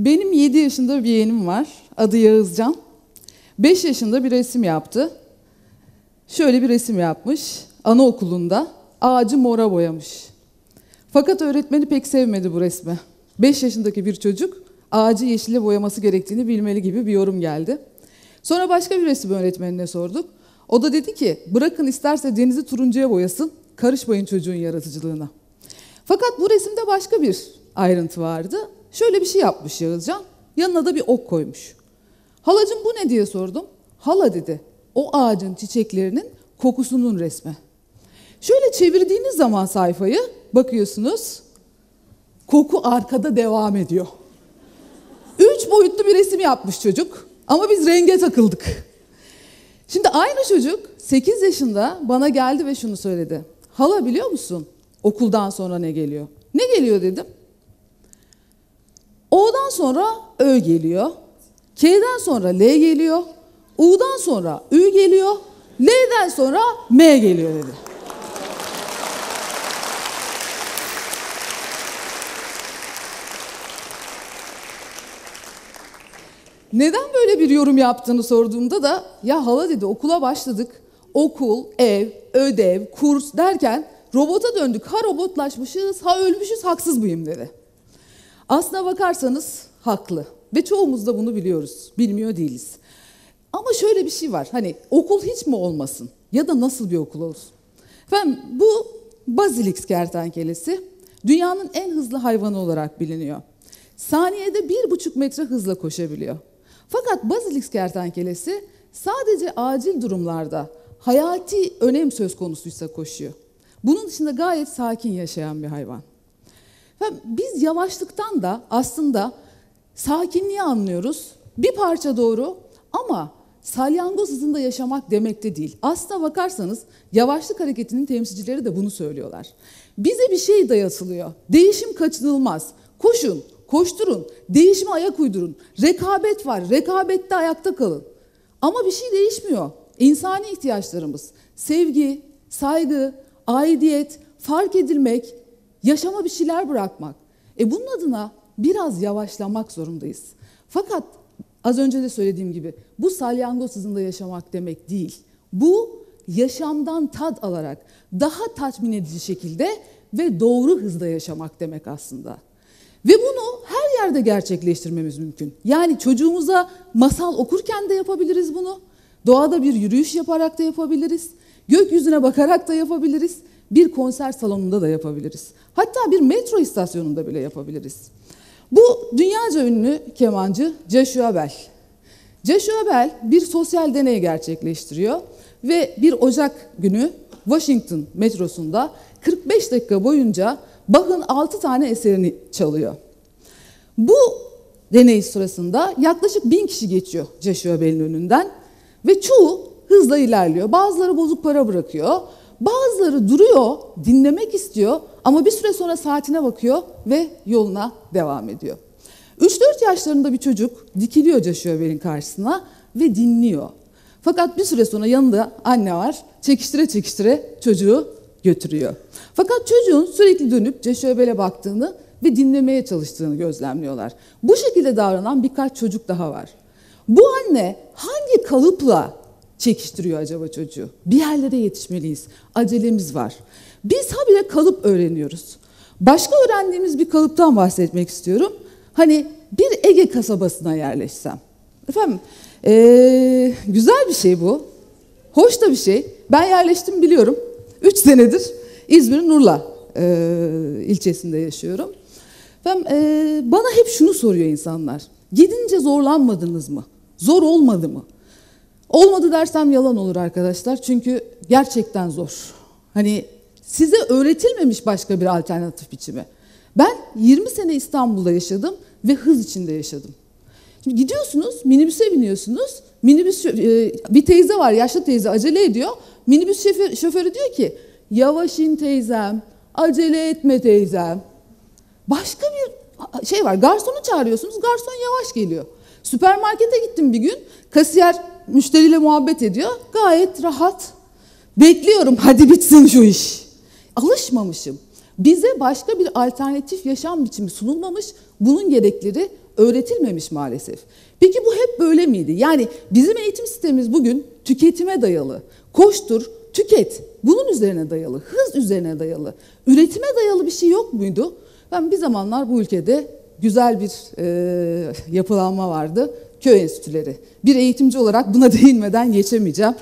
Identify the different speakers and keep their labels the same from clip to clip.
Speaker 1: Benim 7 yaşında bir yeğenim var. Adı Yağızcan. 5 yaşında bir resim yaptı. Şöyle bir resim yapmış. Anaokulunda ağacı mora boyamış. Fakat öğretmeni pek sevmedi bu resmi. 5 yaşındaki bir çocuk ağacı yeşile boyaması gerektiğini bilmeli gibi bir yorum geldi. Sonra başka bir resim öğretmenine sorduk. O da dedi ki bırakın isterse denizi turuncuya boyasın, karışmayın çocuğun yaratıcılığına. Fakat bu resimde başka bir ayrıntı vardı. Şöyle bir şey yapmış Yağızcan. Yanına da bir ok koymuş. Halacım bu ne diye sordum. Hala dedi. O ağacın çiçeklerinin kokusunun resmi. Şöyle çevirdiğiniz zaman sayfayı bakıyorsunuz. Koku arkada devam ediyor. Üç boyutlu bir resim yapmış çocuk. Ama biz renge takıldık. Şimdi aynı çocuk 8 yaşında bana geldi ve şunu söyledi. Hala biliyor musun okuldan sonra ne geliyor? Ne geliyor dedim. O'dan sonra Ö geliyor. K'den sonra L geliyor. U'dan sonra Ü geliyor. L'den sonra M geliyor dedi. Neden böyle bir yorum yaptığını sorduğumda da ya hala dedi okula başladık. Okul, ev, ödev, kurs derken robota döndük. Ha robotlaşmışız, ha ölmüşüz, haksız mıyım dedi. Aslına bakarsanız haklı ve çoğumuz da bunu biliyoruz. Bilmiyor değiliz. Ama şöyle bir şey var. Hani okul hiç mi olmasın? Ya da nasıl bir okul olsun? Efendim bu Bazilix kertenkelesi dünyanın en hızlı hayvanı olarak biliniyor. Saniyede bir buçuk metre hızla koşabiliyor. Fakat Bazilix kertenkelesi sadece acil durumlarda hayati önem söz konusuysa koşuyor. Bunun dışında gayet sakin yaşayan bir hayvan. Biz yavaşlıktan da aslında sakinliği anlıyoruz. Bir parça doğru ama salyangoz hızında yaşamak demek de değil. Aslına bakarsanız yavaşlık hareketinin temsilcileri de bunu söylüyorlar. Bize bir şey dayatılıyor. Değişim kaçınılmaz. Koşun, koşturun, değişime ayak uydurun. Rekabet var, rekabette ayakta kalın. Ama bir şey değişmiyor. İnsani ihtiyaçlarımız, sevgi, saygı, aidiyet, fark edilmek, yaşama bir şeyler bırakmak. E bunun adına biraz yavaşlamak zorundayız. Fakat az önce de söylediğim gibi bu salyangoz hızında yaşamak demek değil. Bu yaşamdan tad alarak daha tatmin edici şekilde ve doğru hızda yaşamak demek aslında. Ve bunu her yerde gerçekleştirmemiz mümkün. Yani çocuğumuza masal okurken de yapabiliriz bunu. Doğada bir yürüyüş yaparak da yapabiliriz. Gökyüzüne bakarak da yapabiliriz. Bir konser salonunda da yapabiliriz. Hatta bir metro istasyonunda bile yapabiliriz. Bu dünyaca ünlü kemancı Joshua Bell. Joshua Bell bir sosyal deney gerçekleştiriyor ve bir Ocak günü Washington metrosunda 45 dakika boyunca Bach'ın 6 tane eserini çalıyor. Bu deney sırasında yaklaşık bin kişi geçiyor Bell'in önünden ve çoğu hızla ilerliyor. Bazıları bozuk para bırakıyor, bazıları duruyor, dinlemek istiyor ama bir süre sonra saatine bakıyor ve yoluna devam ediyor. 3-4 yaşlarında bir çocuk dikiliyor Bell'in karşısına ve dinliyor. Fakat bir süre sonra yanında anne var, çekiştire çekiştire çocuğu götürüyor. Fakat çocuğun sürekli dönüp Bell'e baktığını ve dinlemeye çalıştığını gözlemliyorlar. Bu şekilde davranan birkaç çocuk daha var. Bu anne hangi kalıpla çekiştiriyor acaba çocuğu? Bir yerlere yetişmeliyiz. Acelemiz var. Biz habire kalıp öğreniyoruz. Başka öğrendiğimiz bir kalıptan bahsetmek istiyorum. Hani bir Ege kasabasına yerleşsem. Efendim ee, güzel bir şey bu. Hoş da bir şey. Ben yerleştim biliyorum. Üç senedir İzmir'in Nurla e, ilçesinde yaşıyorum. Efendim, e, bana hep şunu soruyor insanlar. Gidince zorlanmadınız mı? Zor olmadı mı? Olmadı dersem yalan olur arkadaşlar. Çünkü gerçekten zor. Hani size öğretilmemiş başka bir alternatif biçimi. Ben 20 sene İstanbul'da yaşadım ve hız içinde yaşadım. Gidiyorsunuz, minibüse biniyorsunuz. Minibüs e, bir teyze var, yaşlı teyze acele ediyor. Minibüs şoförü, şoförü diyor ki, yavaş in teyzem, acele etme teyzem. Başka bir şey var. Garsonu çağırıyorsunuz. Garson yavaş geliyor. Süpermarkete gittim bir gün. Kasiyer müşteriyle muhabbet ediyor. Gayet rahat. Bekliyorum hadi bitsin şu iş. Alışmamışım. Bize başka bir alternatif yaşam biçimi sunulmamış. Bunun gerekleri öğretilmemiş maalesef. Peki bu hep böyle miydi? Yani bizim eğitim sistemimiz bugün tüketime dayalı. Koştur, tüket. Bunun üzerine dayalı, hız üzerine dayalı. Üretime dayalı bir şey yok muydu? Ben bir zamanlar bu ülkede güzel bir e, yapılanma vardı. Köy enstitüleri. Bir eğitimci olarak buna değinmeden geçemeyeceğim.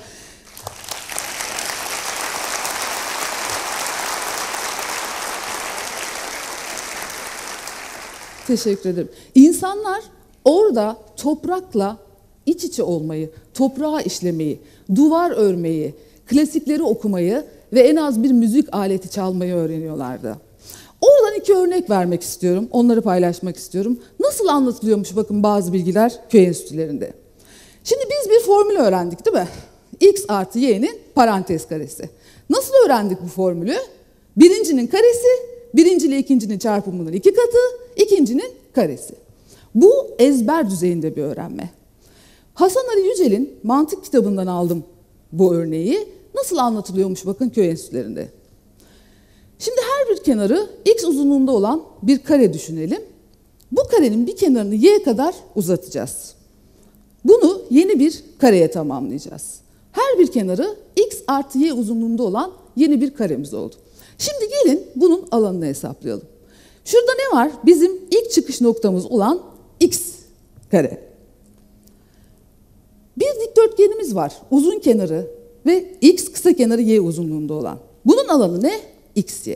Speaker 1: Teşekkür ederim. İnsanlar orada toprakla iç içe olmayı, toprağa işlemeyi, duvar örmeyi, klasikleri okumayı ve en az bir müzik aleti çalmayı öğreniyorlardı. Oradan iki örnek vermek istiyorum, onları paylaşmak istiyorum. Nasıl anlatılıyormuş bakın bazı bilgiler köy enstitülerinde. Şimdi biz bir formül öğrendik değil mi? X artı Y'nin parantez karesi. Nasıl öğrendik bu formülü? Birincinin karesi, birinci ile ikincinin çarpımının iki katı, ikincinin karesi. Bu ezber düzeyinde bir öğrenme. Hasan Ali Yücel'in mantık kitabından aldım bu örneği. Nasıl anlatılıyormuş bakın köy enstitülerinde. Şimdi her bir kenarı x uzunluğunda olan bir kare düşünelim. Bu karenin bir kenarını y kadar uzatacağız. Bunu yeni bir kareye tamamlayacağız. Her bir kenarı x artı y uzunluğunda olan yeni bir karemiz oldu. Şimdi gelin bunun alanını hesaplayalım. Şurada ne var? Bizim ilk çıkış noktamız olan x kare. Bir dikdörtgenimiz var. Uzun kenarı ve x kısa kenarı y uzunluğunda olan. Bunun alanı ne? xy.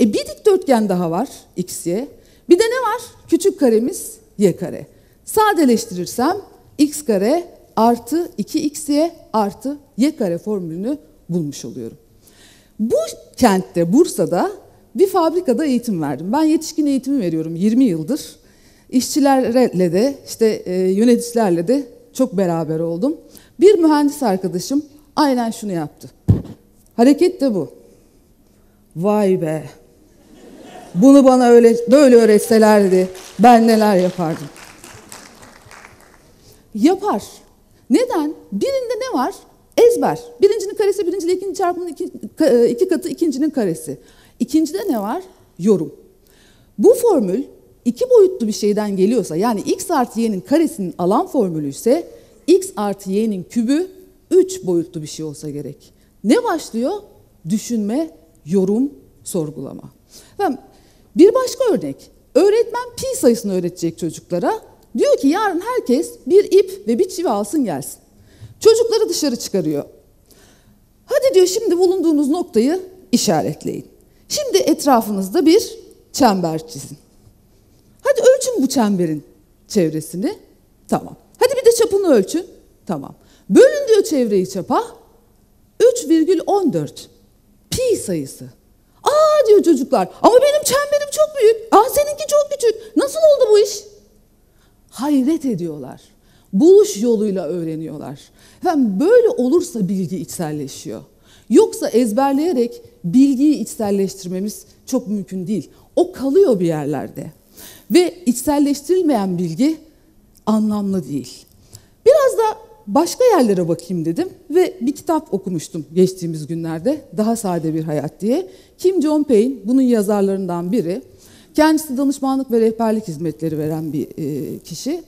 Speaker 1: E bir dikdörtgen daha var xy. Bir de ne var? Küçük karemiz y kare. Sadeleştirirsem x kare artı 2xy artı y kare formülünü bulmuş oluyorum. Bu kentte Bursa'da bir fabrikada eğitim verdim. Ben yetişkin eğitimi veriyorum 20 yıldır. İşçilerle de işte e, yöneticilerle de çok beraber oldum. Bir mühendis arkadaşım aynen şunu yaptı. Hareket de bu. Vay be. Bunu bana öyle böyle öğretselerdi ben neler yapardım. Yapar. Neden? Birinde ne var? Ezber. Birincinin karesi birinciyle ikinci çarpımının iki, iki katı ikincinin karesi. İkincide ne var? Yorum. Bu formül iki boyutlu bir şeyden geliyorsa yani x artı y'nin karesinin alan formülü ise x artı y'nin kübü üç boyutlu bir şey olsa gerek. Ne başlıyor? Düşünme, yorum, sorgulama. Ben bir başka örnek. Öğretmen pi sayısını öğretecek çocuklara. Diyor ki yarın herkes bir ip ve bir çivi alsın gelsin. Çocukları dışarı çıkarıyor. Hadi diyor şimdi bulunduğunuz noktayı işaretleyin. Şimdi etrafınızda bir çember çizin. Hadi ölçün bu çemberin çevresini. Tamam. Hadi bir de çapını ölçün. Tamam. Bölün diyor çevreyi çapa. 3,14. Pi sayısı. Aa diyor çocuklar ama benim çemberim çok büyük. Aa seninki çok küçük. Nasıl oldu bu iş? Hayret ediyorlar. Buluş yoluyla öğreniyorlar. Efendim böyle olursa bilgi içselleşiyor. Yoksa ezberleyerek bilgiyi içselleştirmemiz çok mümkün değil. O kalıyor bir yerlerde. Ve içselleştirilmeyen bilgi anlamlı değil. Biraz da başka yerlere bakayım dedim ve bir kitap okumuştum geçtiğimiz günlerde. Daha Sade Bir Hayat diye. Kim John Payne bunun yazarlarından biri. Kendisi danışmanlık ve rehberlik hizmetleri veren bir e, kişi.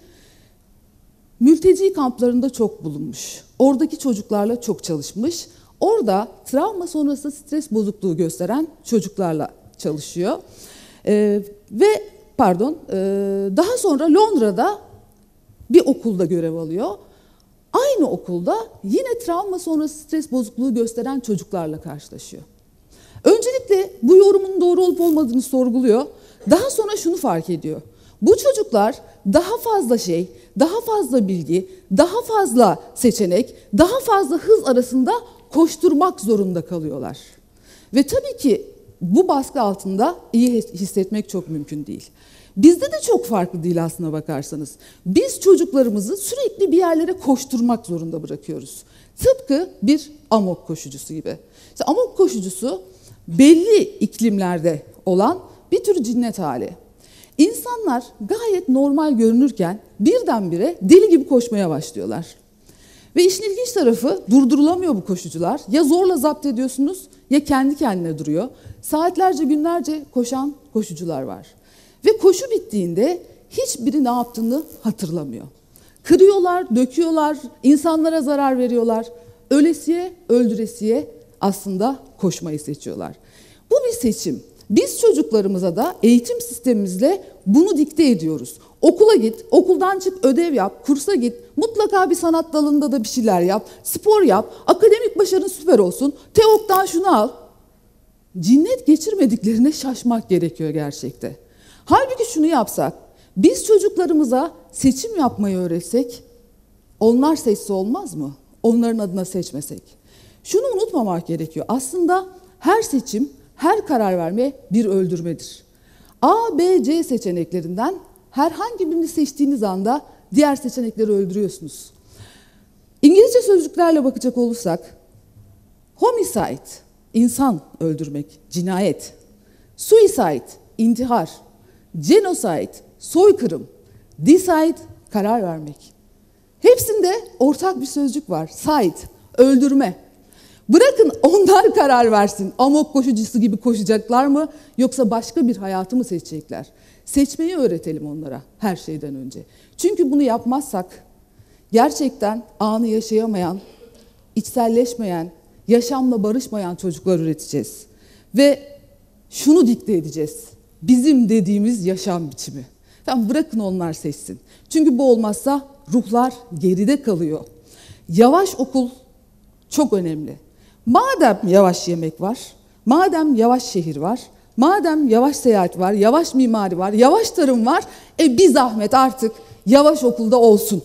Speaker 1: Mülteci kamplarında çok bulunmuş. Oradaki çocuklarla çok çalışmış. Orada travma sonrası stres bozukluğu gösteren çocuklarla çalışıyor. Ee, ve pardon, e, daha sonra Londra'da bir okulda görev alıyor. Aynı okulda yine travma sonrası stres bozukluğu gösteren çocuklarla karşılaşıyor. Öncelikle bu yorumun doğru olup olmadığını sorguluyor. Daha sonra şunu fark ediyor. Bu çocuklar daha fazla şey, daha fazla bilgi, daha fazla seçenek, daha fazla hız arasında koşturmak zorunda kalıyorlar. Ve tabii ki bu baskı altında iyi hissetmek çok mümkün değil. Bizde de çok farklı değil aslına bakarsanız. Biz çocuklarımızı sürekli bir yerlere koşturmak zorunda bırakıyoruz. Tıpkı bir amok koşucusu gibi. İşte amok koşucusu belli iklimlerde olan bir tür cinnet hali. İnsanlar gayet normal görünürken birdenbire deli gibi koşmaya başlıyorlar. Ve işin ilginç tarafı durdurulamıyor bu koşucular. Ya zorla zapt ediyorsunuz ya kendi kendine duruyor. Saatlerce günlerce koşan koşucular var. Ve koşu bittiğinde hiçbiri ne yaptığını hatırlamıyor. Kırıyorlar, döküyorlar, insanlara zarar veriyorlar. Ölesiye, öldüresiye aslında koşmayı seçiyorlar. Bu bir seçim. Biz çocuklarımıza da eğitim sistemimizle bunu dikte ediyoruz. Okula git, okuldan çık ödev yap, kursa git, mutlaka bir sanat dalında da bir şeyler yap, spor yap, akademik başarın süper olsun, TEOK'tan şunu al. Cinnet geçirmediklerine şaşmak gerekiyor gerçekte. Halbuki şunu yapsak, biz çocuklarımıza seçim yapmayı öğretsek, onlar seçse olmaz mı? Onların adına seçmesek. Şunu unutmamak gerekiyor. Aslında her seçim, her karar verme bir öldürmedir. A, B, C seçeneklerinden herhangi birini seçtiğiniz anda diğer seçenekleri öldürüyorsunuz. İngilizce sözcüklerle bakacak olursak, homicide, insan öldürmek, cinayet. Suicide, intihar. Genocide, soykırım. Decide, karar vermek. Hepsinde ortak bir sözcük var. Side, öldürme. Bırakın onlar karar versin. Amok koşucusu gibi koşacaklar mı yoksa başka bir hayatı mı seçecekler? Seçmeyi öğretelim onlara her şeyden önce. Çünkü bunu yapmazsak gerçekten anı yaşayamayan, içselleşmeyen, yaşamla barışmayan çocuklar üreteceğiz. Ve şunu dikte edeceğiz. Bizim dediğimiz yaşam biçimi. Tamam bırakın onlar seçsin. Çünkü bu olmazsa ruhlar geride kalıyor. Yavaş okul çok önemli. Madem yavaş yemek var, madem yavaş şehir var, madem yavaş seyahat var, yavaş mimari var, yavaş tarım var, e bir zahmet artık yavaş okulda olsun.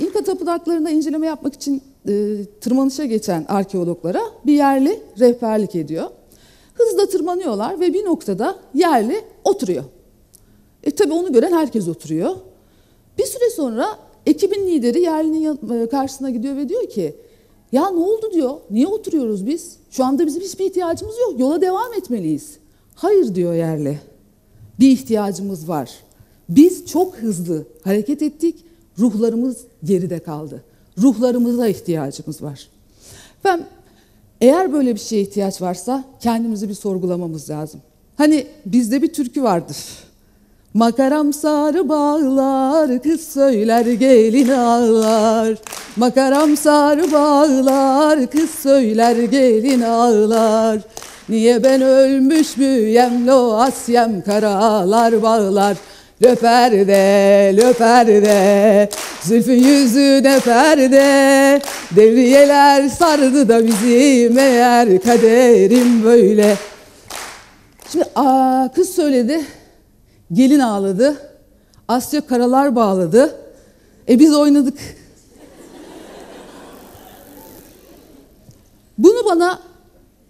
Speaker 1: İnka tapınaklarında inceleme yapmak için e, tırmanışa geçen arkeologlara bir yerli rehberlik ediyor. Hızla tırmanıyorlar ve bir noktada yerli oturuyor. E tabi onu gören herkes oturuyor. Bir süre sonra ekibin lideri yerlinin karşısına gidiyor ve diyor ki ya ne oldu diyor. Niye oturuyoruz biz? Şu anda bizim hiçbir ihtiyacımız yok. Yola devam etmeliyiz. Hayır diyor yerli. Bir ihtiyacımız var. Biz çok hızlı hareket ettik. Ruhlarımız geride kaldı. Ruhlarımıza ihtiyacımız var. Ben eğer böyle bir şeye ihtiyaç varsa kendimizi bir sorgulamamız lazım. Hani bizde bir türkü vardır. Makaram sarı bağlar, kız söyler gelin ağlar. Makaram sarı bağlar, kız söyler gelin ağlar. Niye ben ölmüş müyem lo asyem karalar bağlar. Löperde, löperde, zülfün yüzüne perde. Devriyeler sardı da bizi meğer kaderim böyle. Şimdi aa, kız söyledi, Gelin ağladı. Asya karalar bağladı. E biz oynadık. Bunu bana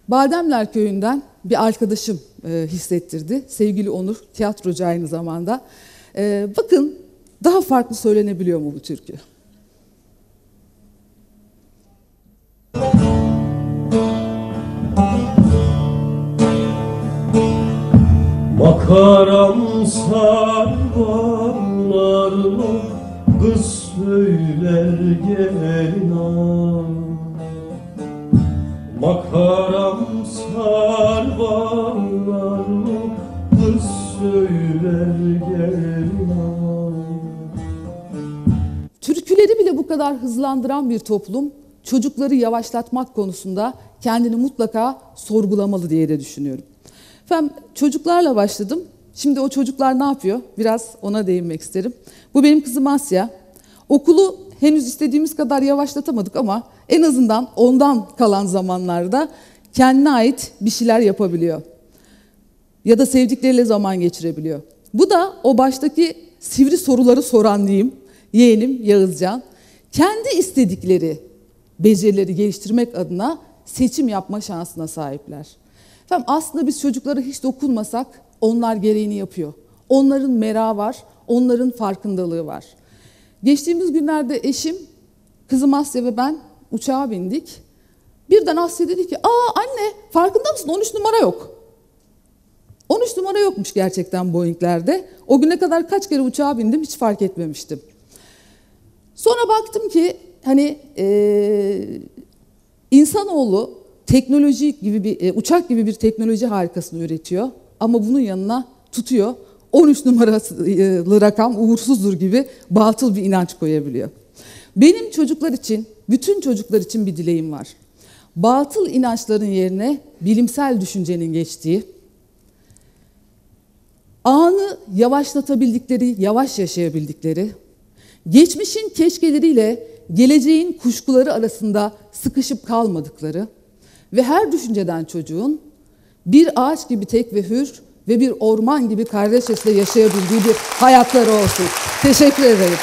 Speaker 1: Bademler Köyü'nden bir arkadaşım e, hissettirdi. Sevgili Onur, tiyatrocu aynı zamanda. E, bakın daha farklı söylenebiliyor mu bu türkü?
Speaker 2: Makaram sarvarlarla kız söyler gelin. Makaram sarvarlarla kız söyler gelin.
Speaker 1: Türküleri bile bu kadar hızlandıran bir toplum çocukları yavaşlatmak konusunda kendini mutlaka sorgulamalı diye de düşünüyorum. Efendim çocuklarla başladım. Şimdi o çocuklar ne yapıyor? Biraz ona değinmek isterim. Bu benim kızım Asya. Okulu henüz istediğimiz kadar yavaşlatamadık ama en azından ondan kalan zamanlarda kendine ait bir şeyler yapabiliyor. Ya da sevdikleriyle zaman geçirebiliyor. Bu da o baştaki sivri soruları soran diyeyim. Yeğenim Yağızcan. Kendi istedikleri becerileri geliştirmek adına seçim yapma şansına sahipler. Efendim aslında biz çocuklara hiç dokunmasak onlar gereğini yapıyor. Onların merağı var, onların farkındalığı var. Geçtiğimiz günlerde eşim, kızım Asya ve ben uçağa bindik. Birden Asya dedi ki aa anne farkında mısın 13 numara yok. 13 numara yokmuş gerçekten Boeing'lerde. O güne kadar kaç kere uçağa bindim hiç fark etmemiştim. Sonra baktım ki hani eee insanoğlu teknoloji gibi bir e, uçak gibi bir teknoloji harikasını üretiyor ama bunun yanına tutuyor 13 numaralı rakam uğursuzdur gibi batıl bir inanç koyabiliyor. Benim çocuklar için, bütün çocuklar için bir dileğim var. Batıl inançların yerine bilimsel düşüncenin geçtiği, anı yavaşlatabildikleri, yavaş yaşayabildikleri, geçmişin keşkeleriyle geleceğin kuşkuları arasında sıkışıp kalmadıkları ve her düşünceden çocuğun bir ağaç gibi tek ve hür ve bir orman gibi kardeşçesine yaşayabildiği bir hayatları olsun. Teşekkür ederim.